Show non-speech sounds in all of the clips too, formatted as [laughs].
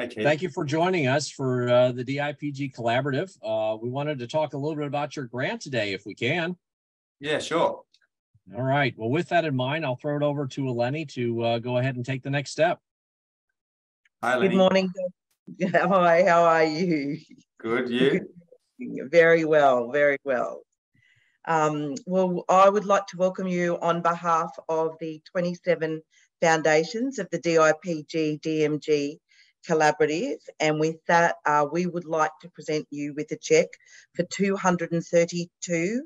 Okay. Thank you for joining us for uh, the DIPG Collaborative. Uh, we wanted to talk a little bit about your grant today, if we can. Yeah, sure. All right. Well, with that in mind, I'll throw it over to Eleni to uh, go ahead and take the next step. Hi, Lenny. Good morning. [laughs] Hi, how are you? Good, you? Very well, very well. Um, well, I would like to welcome you on behalf of the 27 foundations of the DIPG DMG Collaborative. And with that, uh, we would like to present you with a check for 232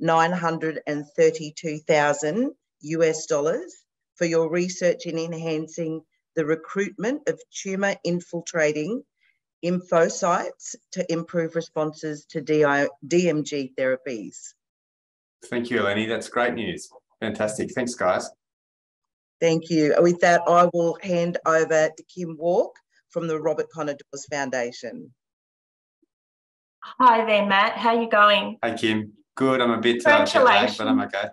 932,000 US dollars for your research in enhancing the recruitment of tumor infiltrating lymphocytes to improve responses to DI, DMG therapies. Thank you, Eleni. That's great news. Fantastic. Thanks, guys. Thank you. With that, I will hand over to Kim Walk from the Robert Connor Dawes Foundation. Hi there, Matt. How are you going? Hi, Kim. Good. I'm a bit uh, jet but I'm okay.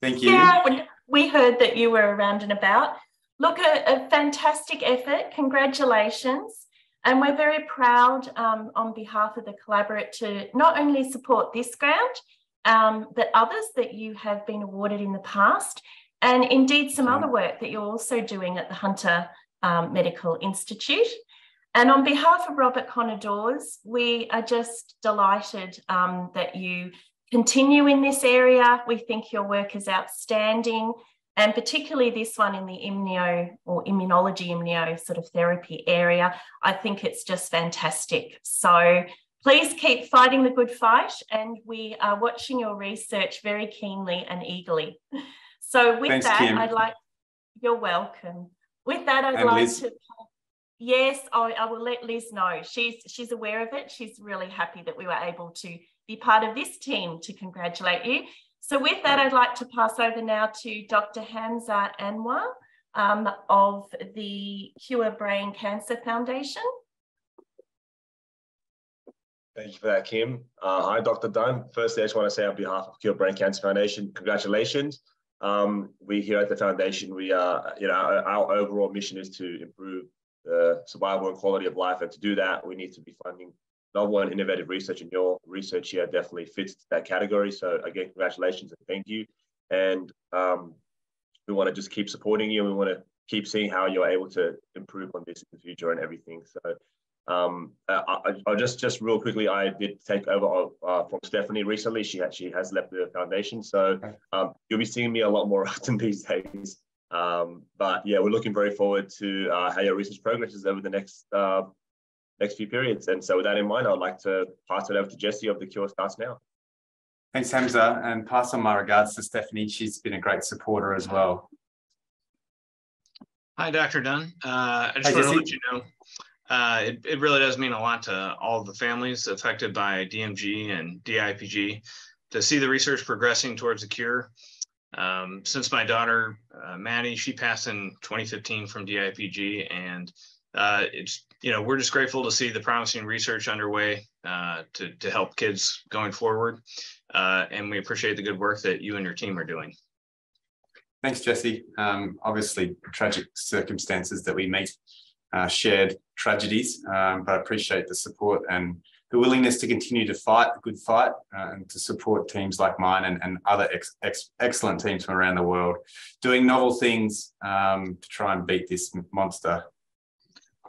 Thank you. Yeah, we heard that you were around and about. Look, a, a fantastic effort. Congratulations. And we're very proud um, on behalf of the Collaborate to not only support this grant, um, but others that you have been awarded in the past, and indeed some other work that you're also doing at the Hunter um, Medical Institute. And on behalf of Robert Connor Dawes, we are just delighted um, that you continue in this area. We think your work is outstanding, and particularly this one in the immuno or immunology, immuno sort of therapy area. I think it's just fantastic. So please keep fighting the good fight, and we are watching your research very keenly and eagerly. So with Thanks, that, Kim. I'd like, you're welcome. With that, I'd And like Liz. to Yes, I, I will let Liz know. She's she's aware of it. She's really happy that we were able to be part of this team to congratulate you. So with that, I'd like to pass over now to Dr. Hamza Anwar um, of the Cure Brain Cancer Foundation. Thank you for that, Kim. Uh, hi, Dr. Dun. Firstly, I just want to say on behalf of Cure Brain Cancer Foundation, congratulations. Um, we here at the foundation, we are, you know, our, our overall mission is to improve the survival and quality of life. And to do that, we need to be funding novel and innovative research. And your research here definitely fits that category. So again, congratulations and thank you. And um, we want to just keep supporting you. We want to keep seeing how you're able to improve on this in the future and everything. So um, uh, I, I just just real quickly, I did take over uh, from Stephanie recently. She actually has left the foundation, so um, you'll be seeing me a lot more [laughs] often these days. Um, but yeah, we're looking very forward to uh, how your research progresses over the next uh, next few periods. And so with that in mind, I'd like to pass it over to Jesse of the Cure Starts Now. Thanks, Hamza, and pass on my regards to Stephanie. She's been a great supporter as well. Hi, Dr. Dun. Uh, I just Hi, want to let you know, uh, it, it really does mean a lot to all the families affected by DMG and DIPG to see the research progressing towards a cure. Um, since my daughter, uh, Maddie, she passed in 2015 from DIPG and uh, it's, you know, we're just grateful to see the promising research underway uh, to, to help kids going forward. Uh, and we appreciate the good work that you and your team are doing. Thanks, Jesse. Um, obviously, tragic circumstances that we meet, uh, shared tragedies, um, but I appreciate the support and the willingness to continue to fight a good fight uh, and to support teams like mine and, and other ex, ex, excellent teams from around the world doing novel things um, to try and beat this monster.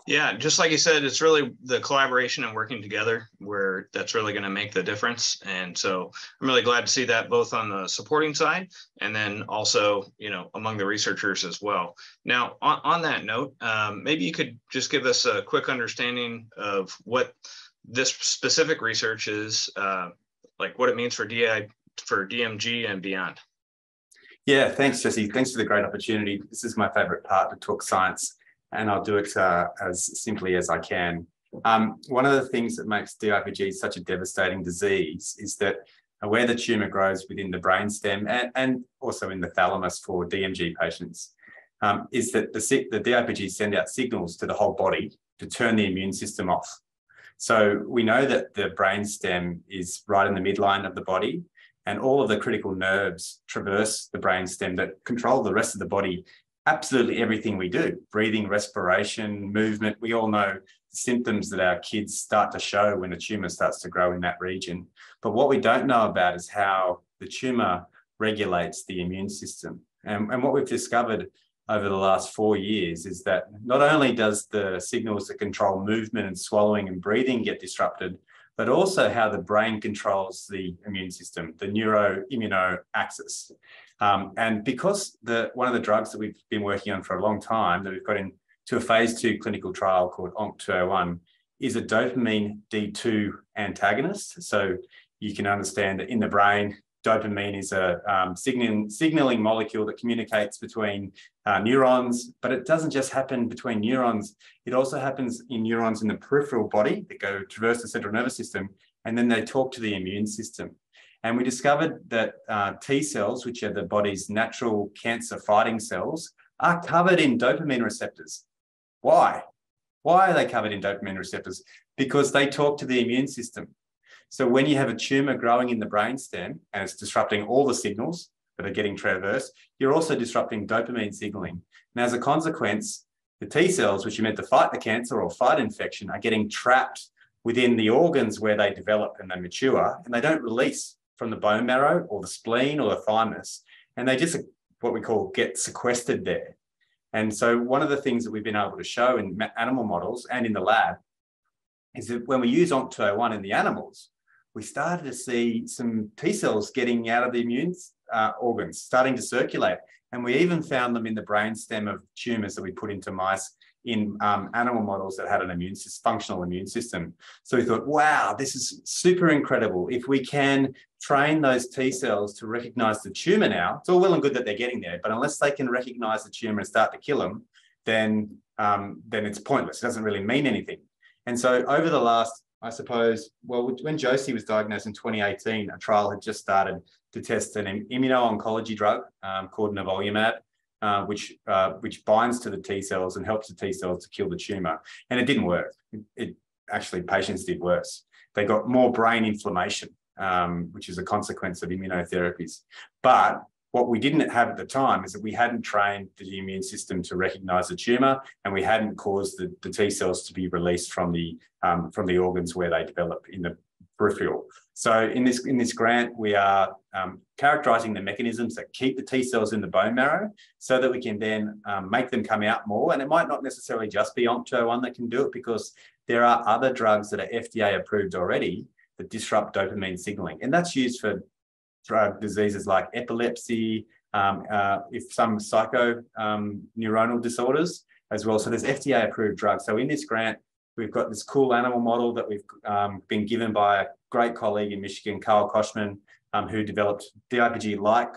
Yeah, just like you said, it's really the collaboration and working together where that's really going to make the difference. And so I'm really glad to see that both on the supporting side and then also, you know, among the researchers as well. Now, on, on that note, um, maybe you could just give us a quick understanding of what this specific research is, uh, like what it means for DI for DMG and beyond. Yeah, thanks, Jesse. Thanks for the great opportunity. This is my favorite part to talk science, and I'll do it uh, as simply as I can. Um, one of the things that makes DIPG such a devastating disease is that where the tumour grows within the brainstem and, and also in the thalamus for DMG patients, um, is that the, the DIPG send out signals to the whole body to turn the immune system off. So we know that the brainstem is right in the midline of the body, and all of the critical nerves traverse the brainstem that control the rest of the body absolutely everything we do breathing, respiration, movement. We all know the symptoms that our kids start to show when a tumor starts to grow in that region. But what we don't know about is how the tumor regulates the immune system. And, and what we've discovered over the last four years is that not only does the signals that control movement and swallowing and breathing get disrupted, but also how the brain controls the immune system, the neuroimmuno axis. Um, and because the one of the drugs that we've been working on for a long time that we've got into a phase two clinical trial called ONC201 is a dopamine D2 antagonist. So you can understand that in the brain, dopamine is a um, signaling, signaling molecule that communicates between uh, neurons, but it doesn't just happen between neurons. It also happens in neurons in the peripheral body that go traverse the central nervous system, and then they talk to the immune system. And we discovered that uh, T cells, which are the body's natural cancer fighting cells, are covered in dopamine receptors. Why? Why are they covered in dopamine receptors? Because they talk to the immune system. So when you have a tumor growing in the brainstem and it's disrupting all the signals that are getting traversed, you're also disrupting dopamine signaling. And as a consequence, the T cells, which are meant to fight the cancer or fight infection, are getting trapped within the organs where they develop and they mature, and they don't release from the bone marrow or the spleen or the thymus, and they just what we call get sequestered there. And so one of the things that we've been able to show in animal models and in the lab is that when we use ONC201 in the animals, we started to see some T cells getting out of the immune uh, organs, starting to circulate. And we even found them in the brainstem of tumors that we put into mice in um, animal models that had an immune system, functional immune system. So we thought, wow, this is super incredible. If we can train those T cells to recognize the tumor now, it's all well and good that they're getting there, but unless they can recognize the tumor and start to kill them, then um, then it's pointless. It doesn't really mean anything. And so over the last I suppose, well, when Josie was diagnosed in 2018, a trial had just started to test an immuno-oncology drug um, called nivolumab, uh, which uh, which binds to the T cells and helps the T cells to kill the tumor. And it didn't work. It, it actually patients did worse. They got more brain inflammation, um, which is a consequence of immunotherapies. But what we didn't have at the time is that we hadn't trained the immune system to recognize the tumor and we hadn't caused the, the T cells to be released from the, um, from the organs where they develop in the peripheral. So in this, in this grant, we are um, characterizing the mechanisms that keep the T cells in the bone marrow so that we can then um, make them come out more. And it might not necessarily just be ONC201 that can do it because there are other drugs that are FDA approved already that disrupt dopamine signaling. And that's used for diseases like epilepsy, um, uh, if some psycho um, neuronal disorders as well. So there's FDA approved drugs. So in this grant, we've got this cool animal model that we've um, been given by a great colleague in Michigan, Carl Koschmann, um, who developed DIPG-like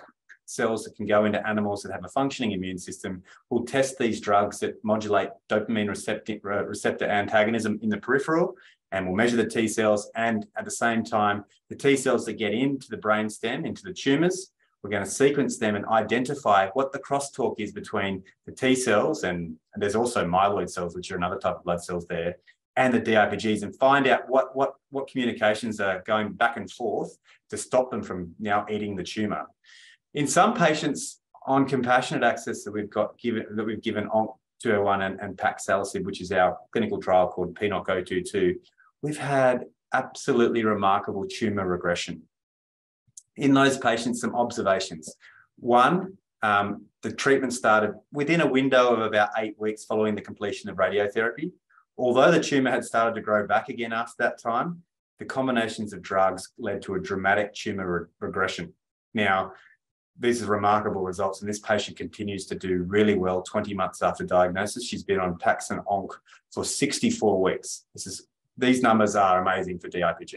cells that can go into animals that have a functioning immune system. We'll test these drugs that modulate dopamine receptor, uh, receptor antagonism in the peripheral and we'll measure the T cells and at the same time, the T cells that get into the brainstem, into the tumors, we're going to sequence them and identify what the crosstalk is between the T cells and, and there's also myeloid cells, which are another type of blood cells there, and the DIPGs and find out what, what, what communications are going back and forth to stop them from now eating the tumor. In some patients on compassionate access that we've got given that we've given on 201 and, and paxalisib, which is our clinical trial called PNOC 022, we've had absolutely remarkable tumor regression. In those patients, some observations. One, um, the treatment started within a window of about eight weeks following the completion of radiotherapy. Although the tumor had started to grow back again after that time, the combinations of drugs led to a dramatic tumor re regression. Now, these are remarkable results, and this patient continues to do really well 20 months after diagnosis. She's been on Paxon Onc for 64 weeks. This is these numbers are amazing for DIPG.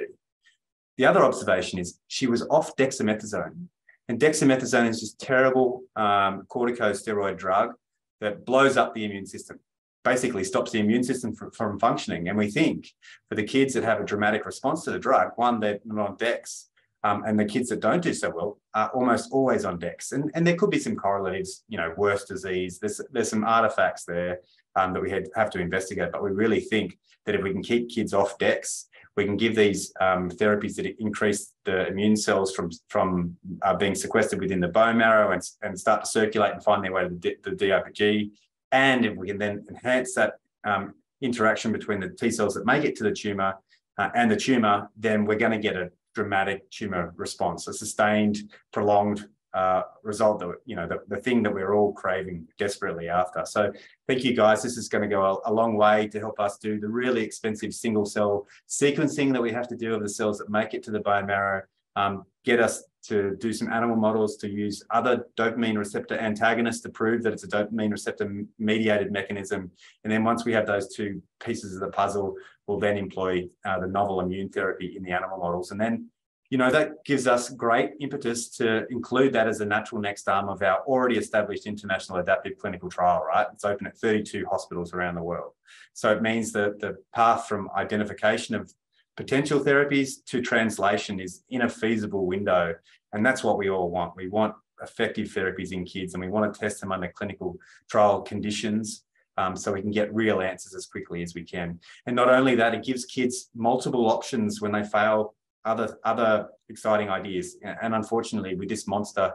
The other observation is she was off dexamethasone. And dexamethasone is this terrible um, corticosteroid drug that blows up the immune system, basically stops the immune system from, from functioning. And we think for the kids that have a dramatic response to the drug, one, they're not on dex, um, and the kids that don't do so well are almost always on dex. And, and there could be some correlatives, you know, worse disease. There's, there's some artifacts there um, that we had, have to investigate. But we really think that if we can keep kids off dex, we can give these um, therapies that increase the immune cells from from uh, being sequestered within the bone marrow and, and start to circulate and find their way to the, the DIPG. And if we can then enhance that um, interaction between the T cells that make it to the tumor uh, and the tumor, then we're going to get a dramatic tumor response, a sustained, prolonged uh, result that you know the, the thing that we're all craving desperately after. So thank you guys. This is going to go a, a, long way to help us do the really expensive single cell sequencing that we have to do of the cells that make it to the bone marrow. Um, get us to do some animal models to use other dopamine receptor antagonists to prove that it's a dopamine receptor mediated mechanism. And then once we have those two pieces of the puzzle, we'll then employ uh, the novel immune therapy in the animal models. And then you know, that gives us great impetus to include that as a natural next arm of our already established international adaptive clinical trial, right? It's open at 32 hospitals around the world. So it means that the path from identification of potential therapies to translation is in a feasible window. And that's what we all want. We want effective therapies in kids and we want to test them under clinical trial conditions um, so we can get real answers as quickly as we can. And not only that, it gives kids multiple options when they fail other other exciting ideas. And unfortunately, with this monster,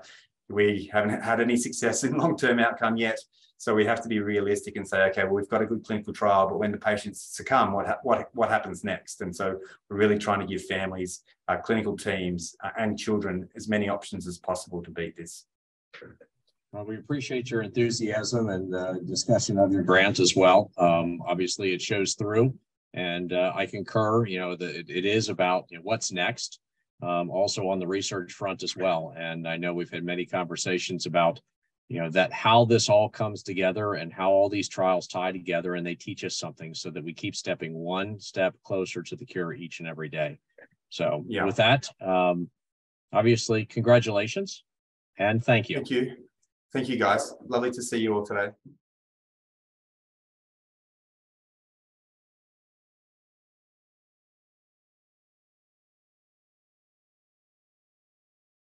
we haven't had any success in long-term outcome yet. So we have to be realistic and say, okay, well, we've got a good clinical trial, but when the patients succumb, what ha what what happens next? And so we're really trying to give families, uh, clinical teams, uh, and children as many options as possible to beat this. Well, we appreciate your enthusiasm and uh, discussion of your grant as well. Um, obviously, it shows through. And uh, I concur, you know, that it is about you know, what's next, um, also on the research front as well. And I know we've had many conversations about, you know, that how this all comes together and how all these trials tie together and they teach us something so that we keep stepping one step closer to the cure each and every day. So yeah. with that, um, obviously, congratulations and thank you. Thank you. Thank you, guys. Lovely to see you all today.